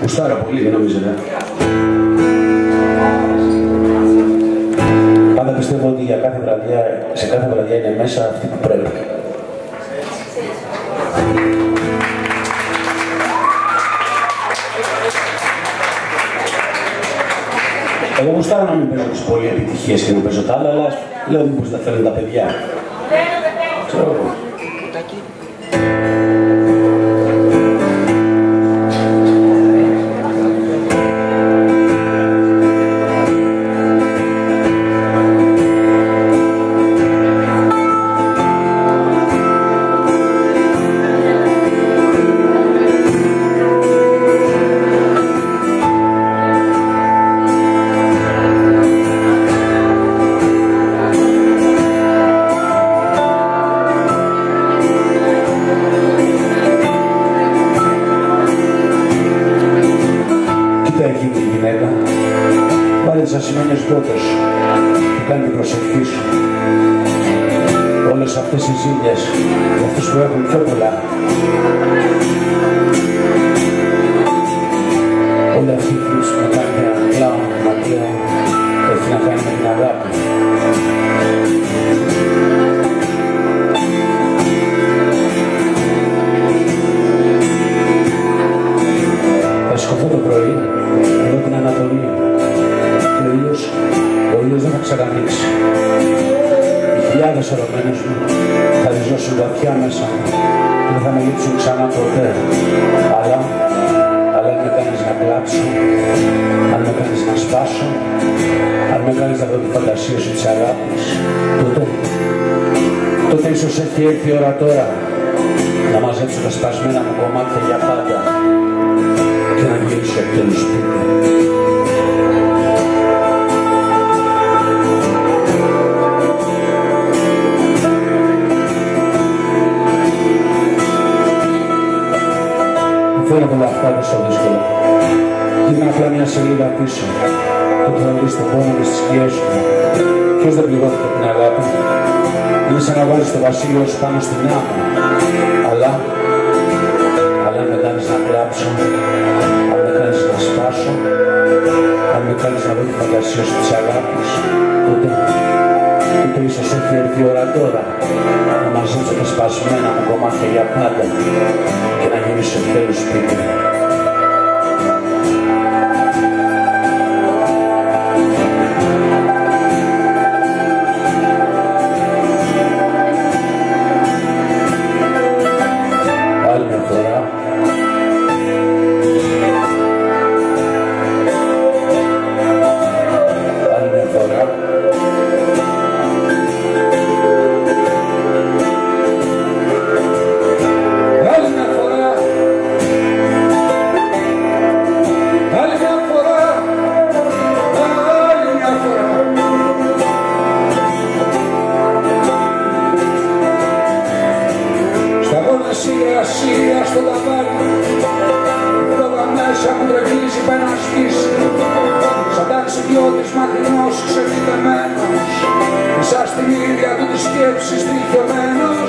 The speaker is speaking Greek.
Γουστάρα πολύ, δεν νομίζετε. Πάντα πιστεύω ότι για κάθε βραδιά, σε κάθε βραδιά είναι μέσα αυτή που πρέπει. Εγώ γουστάρω να μην παίζω τις πολύ επιτυχίες και να παίζω τα άλλα, αλλά λέω μήπως τα θέλουν τα παιδιά. Ξέρω εγώ. Κοίτα εκείνη τη γυναίκα. Βάλε τις ασημένιες γκότες και κάνει την προσευχή σου. Όλες αυτές οι ζήλιες, για αυτούς που έχουν πιο πολλά. Όλη αυτή πρωί, εδώ την Ανατολή. Και ο ήλιος, ο ήλιος δεν θα ξανανοίξει. Οι χιλιάδες ερωμένες μου θα ριζώσουν βαθιά μέσα μου και δεν θα με λείψουν ξανά ποτέ. Αλλά, αλλά αν με κάνεις να κλάψω, αν με κάνεις να σπάσω, αν με κάνεις να δω τη φαντασία σου της αγάπης, τότε, τότε ίσως έχει έρθει η ώρα τώρα να μαζέψω τα σπασμένα μου κομμάτια για πάντα και να γυρίσω επιτέλους σπίτι. Μου φαίνονται όλα αυτά τόσο δύσκολα. Γύρνα απλά μια σελίδα πίσω και θα βρεις τον πόνο με στις σκιές σου. Ποιος δεν πληγώθηκε την αγάπη. Είναι σαν να βάζεις το βασίλειο σου πάνω στην άμμο. Αλλά, αλλά με κάνεις να κλάψω, αν με κάνεις να σπάσω, αν με κάνεις να δω τη φαντασία σου της αγάπης, τότε, τότε ίσως έχει έρθει η ώρα τώρα να μαζέψω τα σπασμένα μου κομμάτια για πάντα και να γυρίσω επιτέλους σπίτι. Σαν ταξιδιώτης μακρινός ξεφυτεμένος Μέσα στην ίδια του της σκέψης στοιχειωμένος